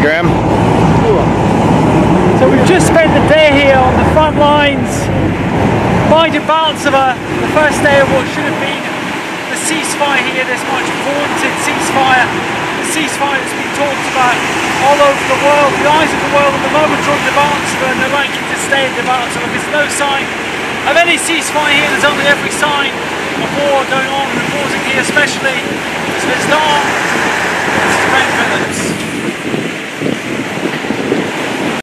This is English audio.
Graham. So we've just spent the day here on the front lines, minding balance of a, the first day of what should have been the ceasefire here, this much vaunted ceasefire, the ceasefire that's been talked about all over the world. The eyes of the world at the moment are on the Debaltseve and they're likely to stay in the Debaltseve. There's no sign of any ceasefire here, there's only every sign of war going on, reporting here especially as it's dark.